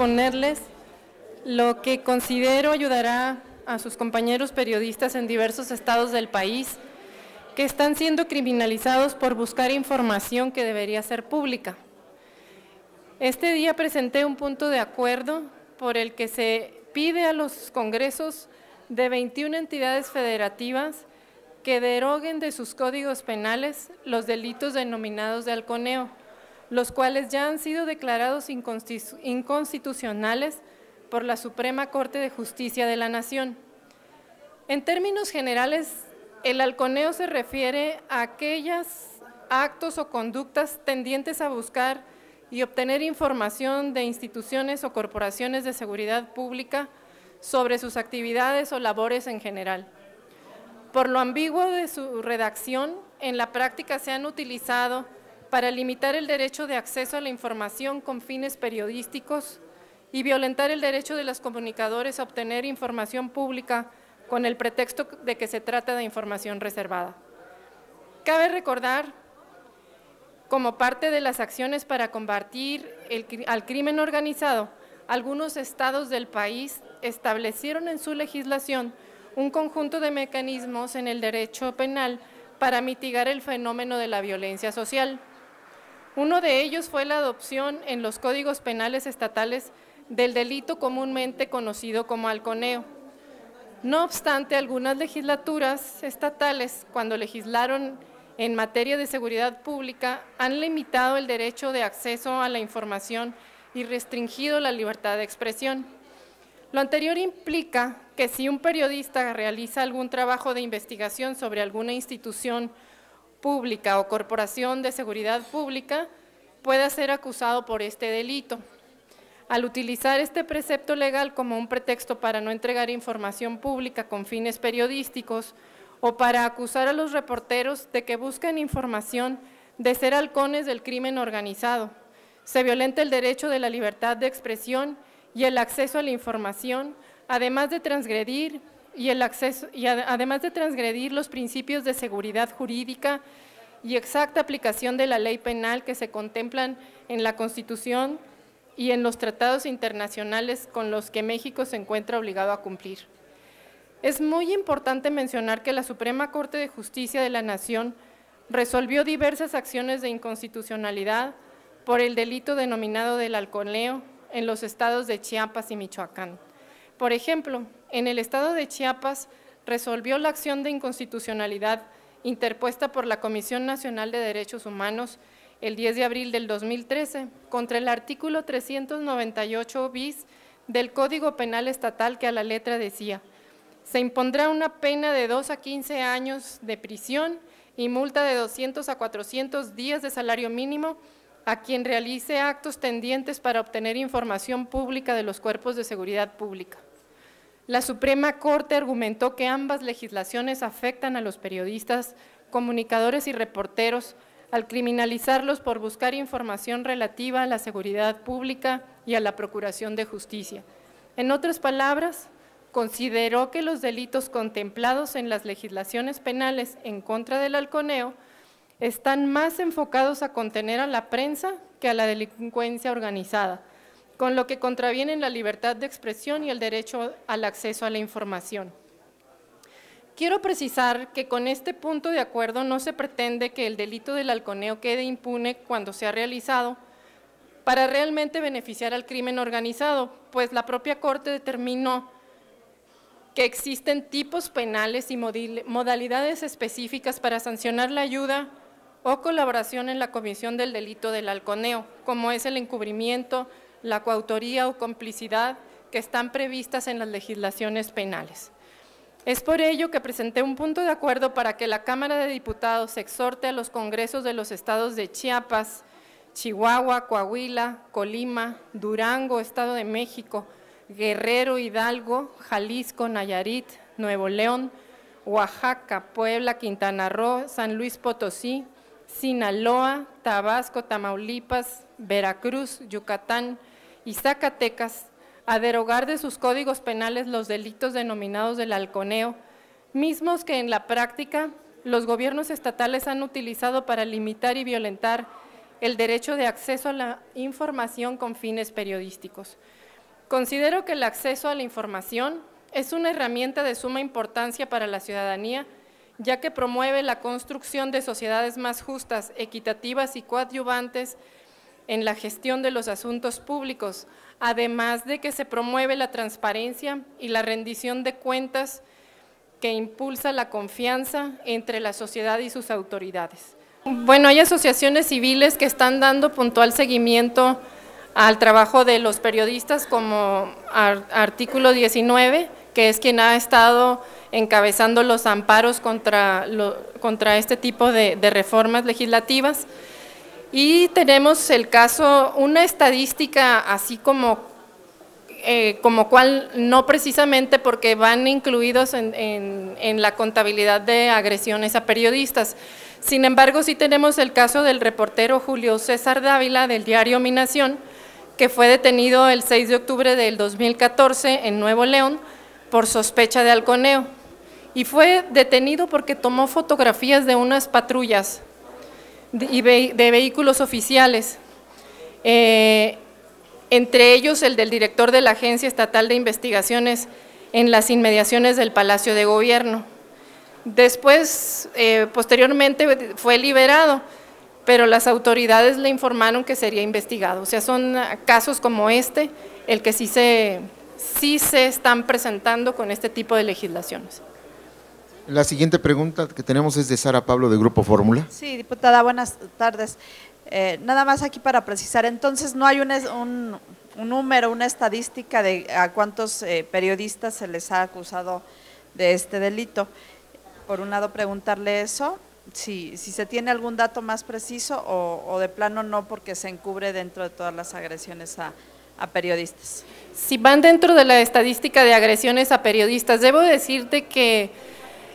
exponerles lo que considero ayudará a sus compañeros periodistas en diversos estados del país que están siendo criminalizados por buscar información que debería ser pública. Este día presenté un punto de acuerdo por el que se pide a los congresos de 21 entidades federativas que deroguen de sus códigos penales los delitos denominados de halconeo, los cuales ya han sido declarados inconstitucionales por la Suprema Corte de Justicia de la Nación. En términos generales, el halconeo se refiere a aquellos actos o conductas tendientes a buscar y obtener información de instituciones o corporaciones de seguridad pública sobre sus actividades o labores en general. Por lo ambiguo de su redacción, en la práctica se han utilizado para limitar el derecho de acceso a la información con fines periodísticos y violentar el derecho de los comunicadores a obtener información pública con el pretexto de que se trata de información reservada. Cabe recordar, como parte de las acciones para combatir al crimen organizado, algunos estados del país establecieron en su legislación un conjunto de mecanismos en el derecho penal para mitigar el fenómeno de la violencia social. Uno de ellos fue la adopción en los códigos penales estatales del delito comúnmente conocido como halconeo. No obstante, algunas legislaturas estatales, cuando legislaron en materia de seguridad pública, han limitado el derecho de acceso a la información y restringido la libertad de expresión. Lo anterior implica que si un periodista realiza algún trabajo de investigación sobre alguna institución pública o corporación de seguridad pública, pueda ser acusado por este delito. Al utilizar este precepto legal como un pretexto para no entregar información pública con fines periodísticos o para acusar a los reporteros de que buscan información de ser halcones del crimen organizado, se violenta el derecho de la libertad de expresión y el acceso a la información, además de transgredir y el acceso y además de transgredir los principios de seguridad jurídica y exacta aplicación de la ley penal que se contemplan en la Constitución y en los tratados internacionales con los que México se encuentra obligado a cumplir. Es muy importante mencionar que la Suprema Corte de Justicia de la Nación resolvió diversas acciones de inconstitucionalidad por el delito denominado del halconeo en los estados de Chiapas y Michoacán. Por ejemplo, en el estado de Chiapas resolvió la acción de inconstitucionalidad interpuesta por la Comisión Nacional de Derechos Humanos el 10 de abril del 2013 contra el artículo 398 bis del Código Penal Estatal que a la letra decía, se impondrá una pena de 2 a 15 años de prisión y multa de 200 a 400 días de salario mínimo a quien realice actos tendientes para obtener información pública de los cuerpos de seguridad pública. La Suprema Corte argumentó que ambas legislaciones afectan a los periodistas, comunicadores y reporteros al criminalizarlos por buscar información relativa a la seguridad pública y a la procuración de justicia. En otras palabras, consideró que los delitos contemplados en las legislaciones penales en contra del halconeo están más enfocados a contener a la prensa que a la delincuencia organizada, con lo que contravienen la libertad de expresión y el derecho al acceso a la información. Quiero precisar que con este punto de acuerdo no se pretende que el delito del halconeo quede impune cuando se ha realizado para realmente beneficiar al crimen organizado, pues la propia Corte determinó que existen tipos penales y modalidades específicas para sancionar la ayuda o colaboración en la comisión del delito del halconeo, como es el encubrimiento, la coautoría o complicidad que están previstas en las legislaciones penales. Es por ello que presenté un punto de acuerdo para que la Cámara de Diputados exhorte a los congresos de los estados de Chiapas, Chihuahua, Coahuila, Colima, Durango, Estado de México, Guerrero, Hidalgo, Jalisco, Nayarit, Nuevo León, Oaxaca, Puebla, Quintana Roo, San Luis Potosí, Sinaloa, Tabasco, Tamaulipas, Veracruz, Yucatán y Zacatecas a derogar de sus códigos penales los delitos denominados del halconeo, mismos que en la práctica los gobiernos estatales han utilizado para limitar y violentar el derecho de acceso a la información con fines periodísticos. Considero que el acceso a la información es una herramienta de suma importancia para la ciudadanía, ya que promueve la construcción de sociedades más justas, equitativas y coadyuvantes en la gestión de los asuntos públicos, además de que se promueve la transparencia y la rendición de cuentas que impulsa la confianza entre la sociedad y sus autoridades. Bueno, hay asociaciones civiles que están dando puntual seguimiento al trabajo de los periodistas como artículo 19, que es quien ha estado encabezando los amparos contra, contra este tipo de, reformas legislativas. Y tenemos el caso, una estadística así como, eh, como cual, no precisamente porque van incluidos en, en la contabilidad de agresiones a periodistas, sin embargo, sí tenemos el caso del reportero Julio César Dávila del diario Mi Nación, que fue detenido el 6 de octubre del 2014 en Nuevo León por sospecha de halconeo. Y fue detenido porque tomó fotografías de unas patrullas de, vehículos oficiales, eh, entre ellos el del director de la Agencia Estatal de Investigaciones en las inmediaciones del Palacio de Gobierno. Después, eh, posteriormente, fue liberado, pero las autoridades le informaron que sería investigado. O sea, son casos como este el que sí se, sí se están presentando con este tipo de legislaciones. La siguiente pregunta que tenemos es de Sara Pablo de Grupo Fórmula. Sí, diputada, buenas tardes. Eh, nada más aquí para precisar, entonces no hay un, número, una estadística de a cuántos eh, periodistas se les ha acusado de este delito por un lado preguntarle eso, si, si se tiene algún dato más preciso o, de plano no porque se encubre dentro de todas las agresiones a, periodistas. Si van dentro de la estadística de agresiones a periodistas, debo decirte que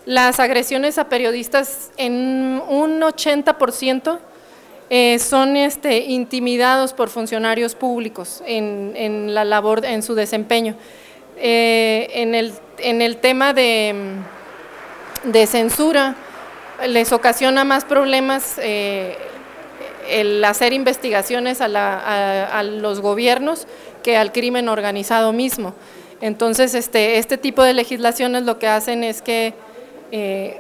las agresiones a periodistas en un 80% eh, son este, intimidados por funcionarios públicos en, la labor, en su desempeño. Eh, en, el, en el tema de de censura les ocasiona más problemas eh, el hacer investigaciones a, los gobiernos que al crimen organizado mismo. Entonces, este, este tipo de legislaciones lo que hacen es que eh,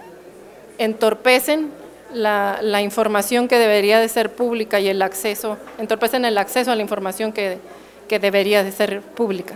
entorpecen la, información que debería de ser pública y el acceso, entorpecen el acceso a la información que, que debería de ser pública.